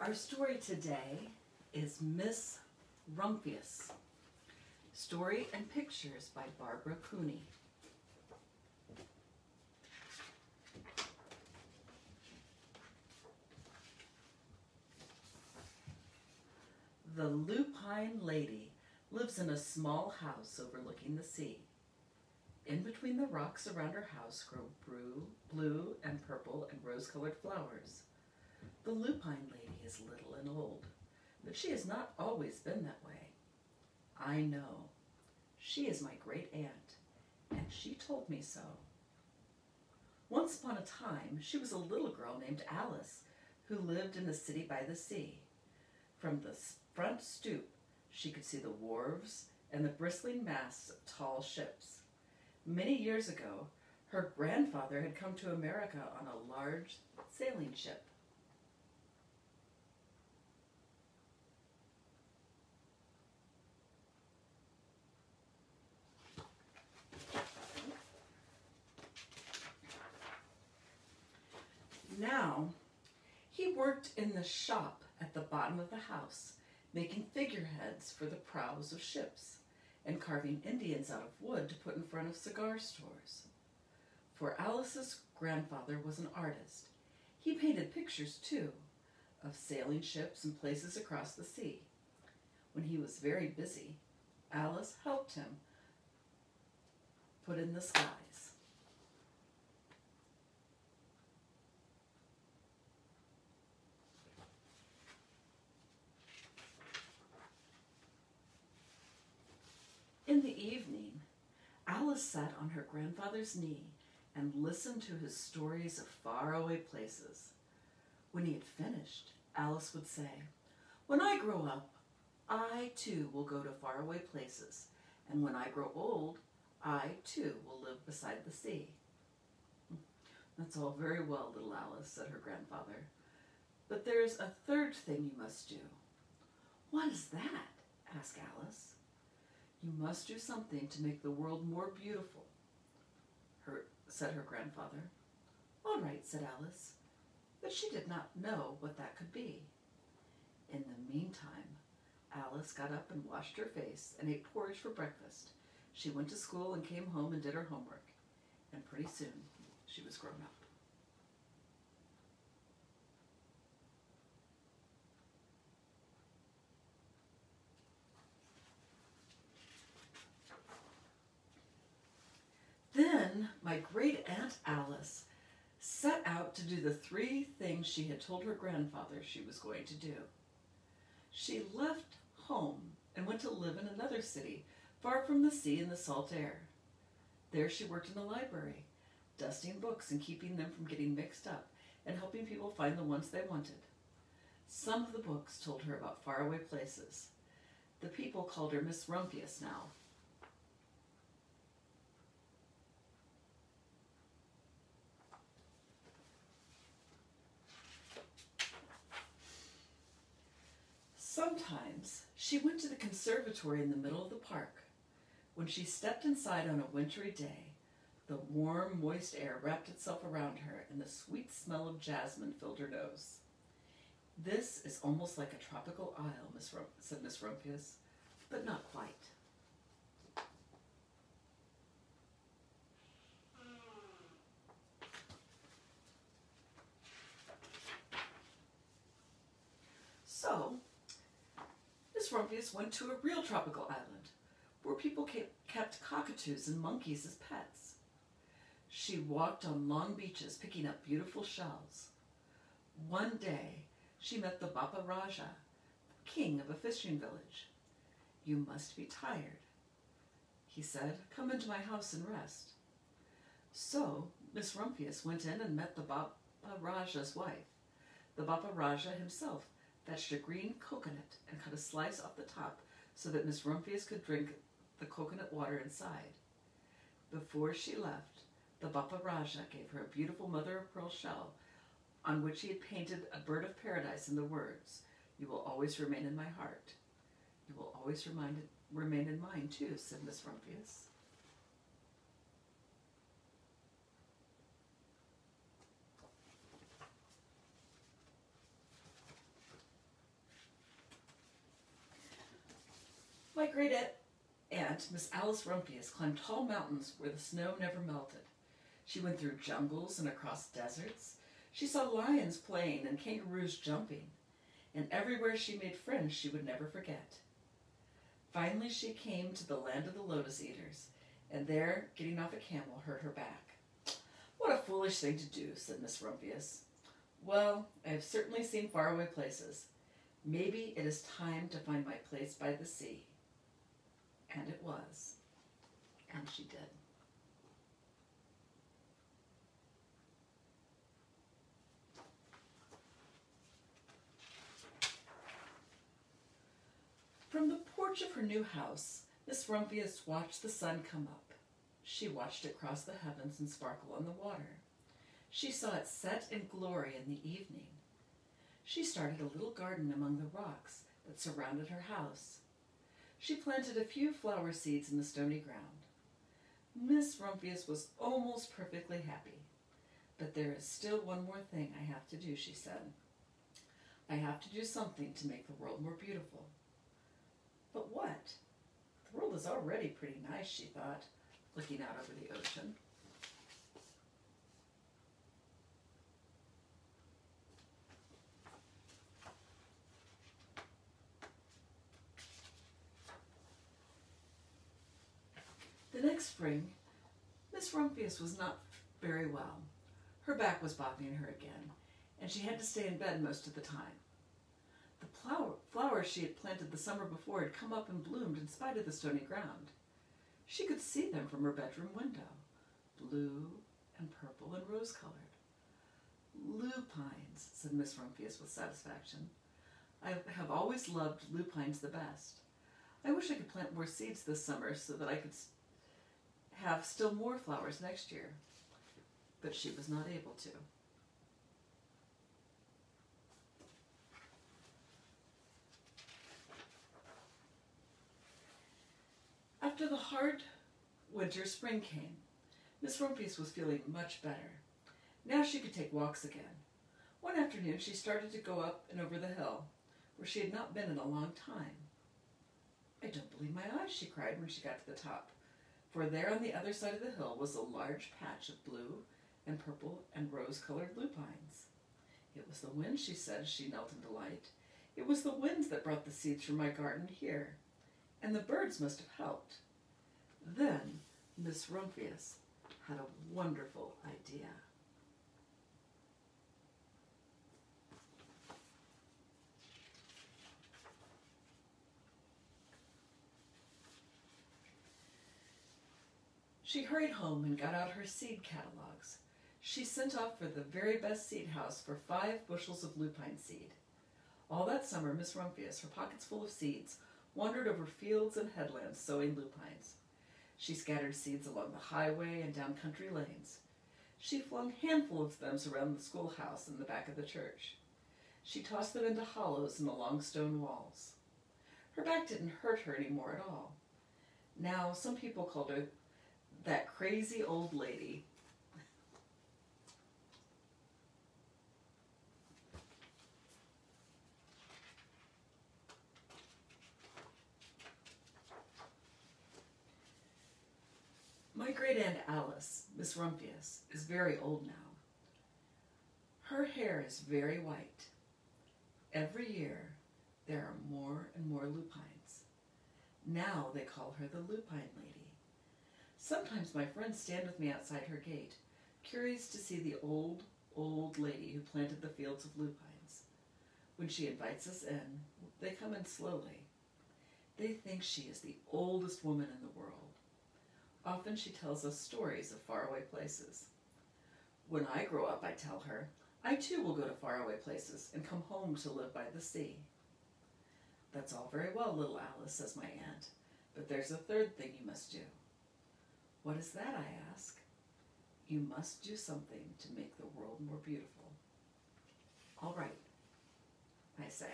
Our story today is Miss Rumphius. Story and pictures by Barbara Cooney. The Lupine Lady lives in a small house overlooking the sea. In between the rocks around her house grow blue, blue and purple and rose-colored flowers. The Lupine Lady is little and old, but she has not always been that way. I know. She is my great aunt, and she told me so. Once upon a time, she was a little girl named Alice who lived in the city by the sea. From the front stoop, she could see the wharves and the bristling masts of tall ships. Many years ago, her grandfather had come to America on a large sailing ship. Now, he worked in the shop at the bottom of the house, making figureheads for the prows of ships and carving Indians out of wood to put in front of cigar stores. For Alice's grandfather was an artist. He painted pictures, too, of sailing ships and places across the sea. When he was very busy, Alice helped him put in the skies. In the evening, Alice sat on her grandfather's knee and listened to his stories of faraway places. When he had finished, Alice would say, When I grow up, I too will go to faraway places, and when I grow old, I too will live beside the sea. That's all very well, little Alice, said her grandfather. But there's a third thing you must do. What is that? asked Alice. You must do something to make the world more beautiful, her, said her grandfather. All right, said Alice, but she did not know what that could be. In the meantime, Alice got up and washed her face and ate porridge for breakfast. She went to school and came home and did her homework, and pretty soon she was grown up. Then my great aunt Alice set out to do the three things she had told her grandfather she was going to do. She left home and went to live in another city, far from the sea and the salt air. There she worked in the library, dusting books and keeping them from getting mixed up, and helping people find the ones they wanted. Some of the books told her about faraway places. The people called her Miss Rumphius now. Sometimes she went to the conservatory in the middle of the park. When she stepped inside on a wintry day, the warm, moist air wrapped itself around her and the sweet smell of jasmine filled her nose. This is almost like a tropical isle, Miss said Miss Rumphius, but not quite. So, Rumphius went to a real tropical island where people kept cockatoos and monkeys as pets. She walked on long beaches picking up beautiful shells. One day, she met the Bapa Raja, king of a fishing village. You must be tired, he said. Come into my house and rest. So, Miss Rumphius went in and met the Bapa Raja's wife. The Bapa Raja himself fetched a green coconut and cut a slice off the top so that Miss Rumphius could drink the coconut water inside. Before she left, the Bapa Raja gave her a beautiful mother of pearl shell on which he had painted a bird of paradise and the words, You will always remain in my heart. You will always remind, remain in mine, too, said Miss Rumphius. My great aunt, Miss Alice Rumphius, climbed tall mountains where the snow never melted. She went through jungles and across deserts. She saw lions playing and kangaroos jumping. And everywhere she made friends she would never forget. Finally, she came to the land of the lotus eaters, and there, getting off a camel, hurt her back. What a foolish thing to do, said Miss Rumphius. Well, I have certainly seen faraway places. Maybe it is time to find my place by the sea. And it was. And she did. From the porch of her new house, Miss Rumphius watched the sun come up. She watched it cross the heavens and sparkle on the water. She saw it set in glory in the evening. She started a little garden among the rocks that surrounded her house. She planted a few flower seeds in the stony ground. Miss Rumphius was almost perfectly happy. But there is still one more thing I have to do, she said. I have to do something to make the world more beautiful. But what? The world is already pretty nice, she thought, looking out over the ocean. The next spring, Miss Rumphius was not very well. Her back was bothering her again, and she had to stay in bed most of the time. The flower, flowers she had planted the summer before had come up and bloomed in spite of the stony ground. She could see them from her bedroom window, blue and purple and rose-colored. Lupines, said Miss Rumphius with satisfaction. I have always loved lupines the best. I wish I could plant more seeds this summer so that I could have still more flowers next year. But she was not able to. After the hard winter, spring came. Miss Rumphius was feeling much better. Now she could take walks again. One afternoon she started to go up and over the hill, where she had not been in a long time. I don't believe my eyes, she cried when she got to the top, for there on the other side of the hill was a large patch of blue and purple and rose-colored lupines. It was the wind, she said as she knelt in delight. It was the winds that brought the seeds from my garden here, and the birds must have helped. Then Miss Rumphius had a wonderful idea. She hurried home and got out her seed catalogs. She sent off for the very best seed house for five bushels of lupine seed. All that summer, Miss Rumphius, her pockets full of seeds, wandered over fields and headlands sowing lupines. She scattered seeds along the highway and down country lanes. She flung handfuls of them around the schoolhouse and the back of the church. She tossed them into hollows in the long stone walls. Her back didn't hurt her any more at all. Now, some people called her that crazy old lady. My great aunt Alice, Miss Rumphius, is very old now. Her hair is very white. Every year there are more and more lupines. Now they call her the lupine lady. Sometimes my friends stand with me outside her gate, curious to see the old, old lady who planted the fields of lupines. When she invites us in, they come in slowly. They think she is the oldest woman in the world. Often she tells us stories of faraway places. When I grow up, I tell her, I too will go to faraway places and come home to live by the sea. That's all very well, little Alice, says my aunt, but there's a third thing you must do. What is that, I ask? You must do something to make the world more beautiful. All right, I say.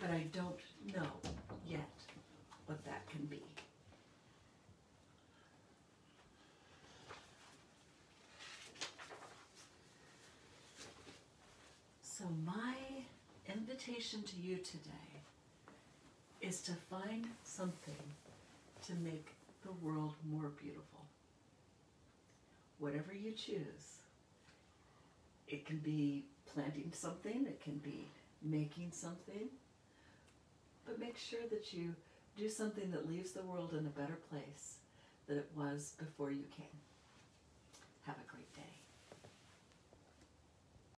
But I don't know yet what that can be. So, my invitation to you today is to find something to make the world more beautiful. Whatever you choose. It can be planting something, it can be making something, but make sure that you do something that leaves the world in a better place than it was before you came. Have a great day.